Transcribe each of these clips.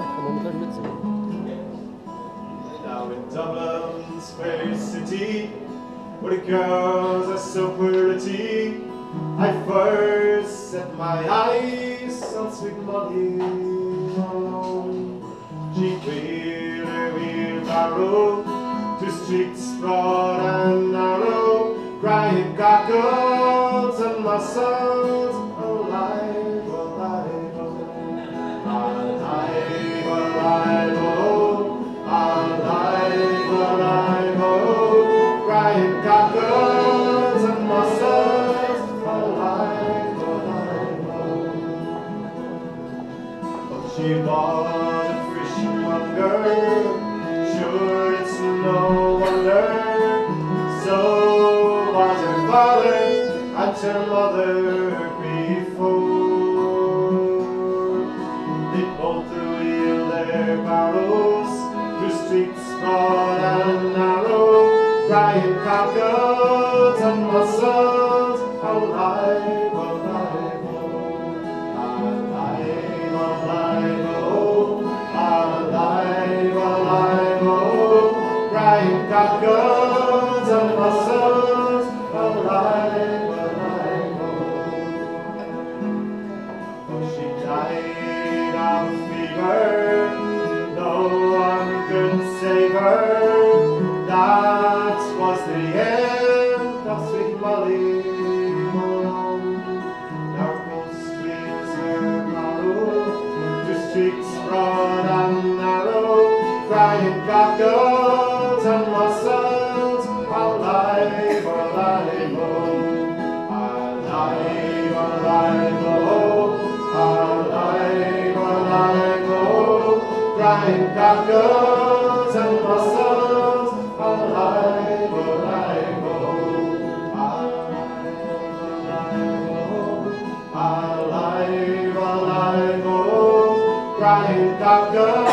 kann man. Now in Dublin's fair city, where the girls are so pretty, I first set my eyes on sweet Molly Malone. She wheeled her wheelbarrow to streets broad and narrow, crying cockles and mussels, and her mother before. They both wheeled their barrows through streets broad and narrow, crying cockles and mussels, alive, alive, alive, alive, alive, alive, oh, crying cockles streets broad and narrow, crying cockles and mussels, alive, alive, oh, alive, alive, oh, alive, alive, oh, crying cockles crying cockles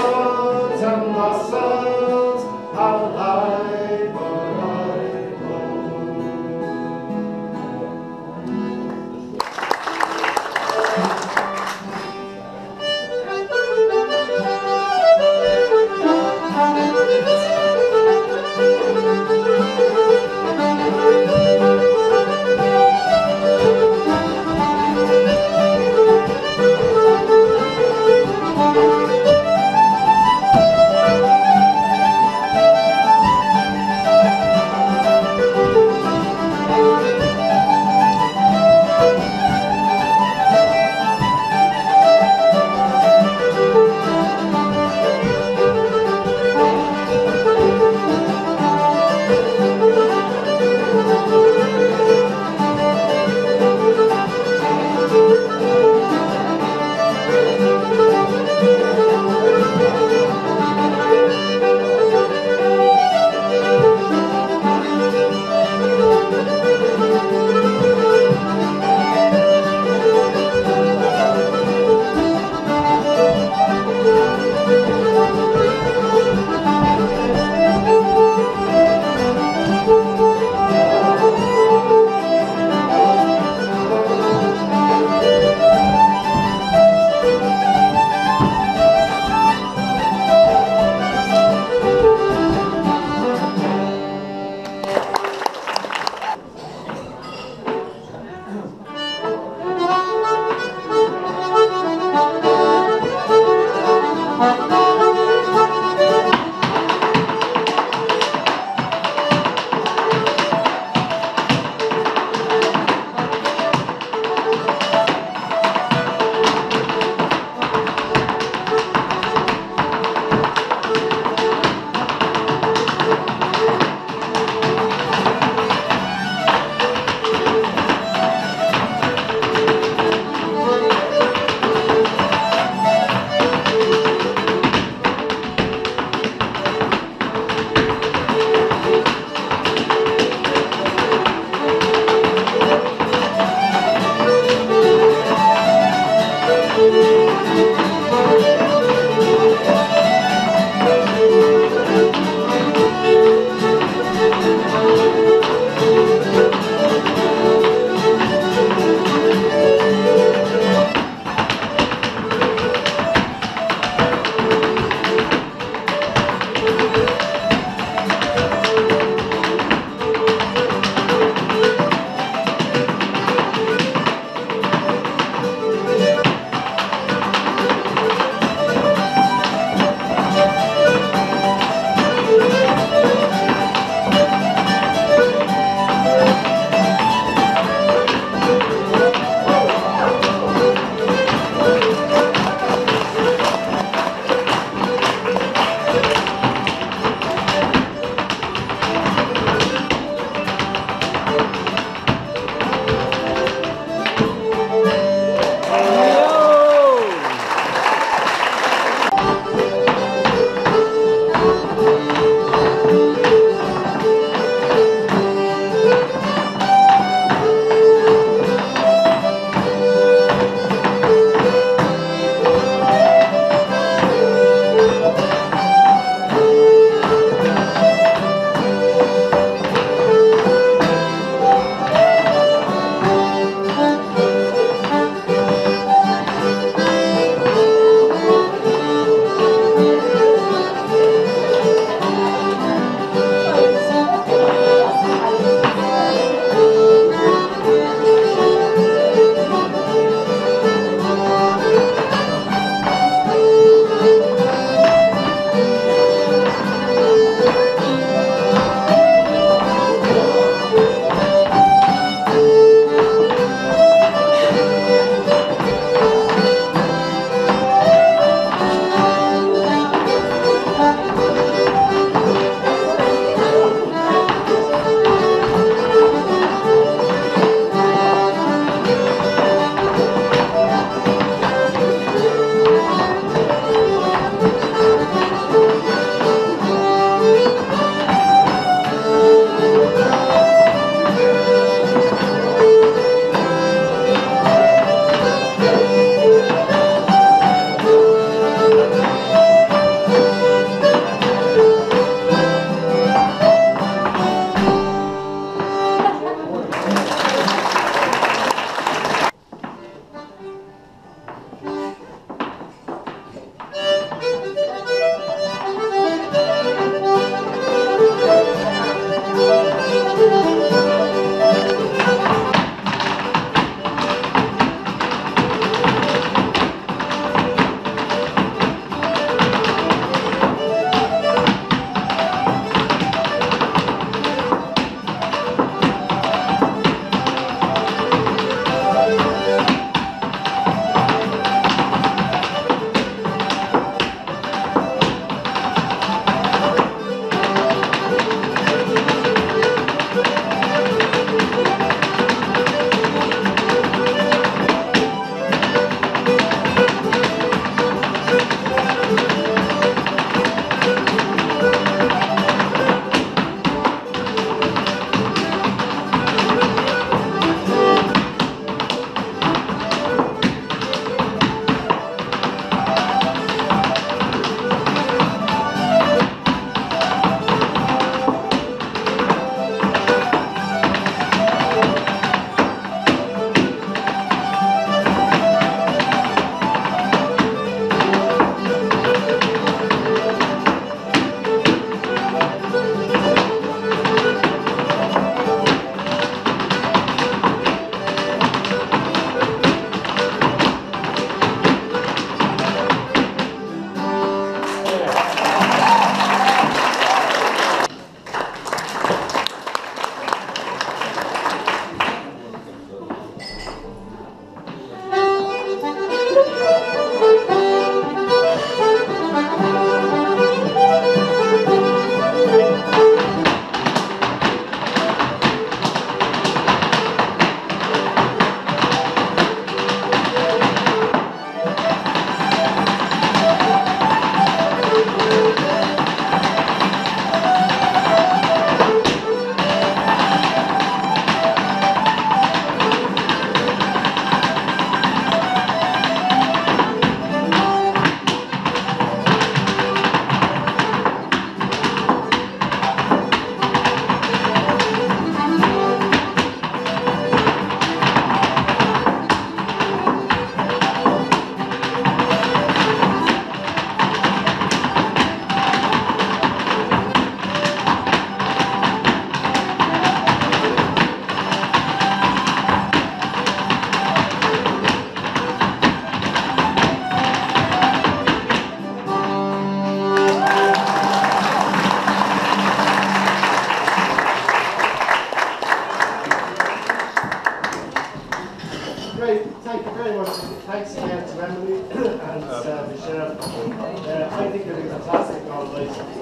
Thank you very much. Thanks again to Emily and uh, Michelle. Uh, I think you're a fantastic organisation.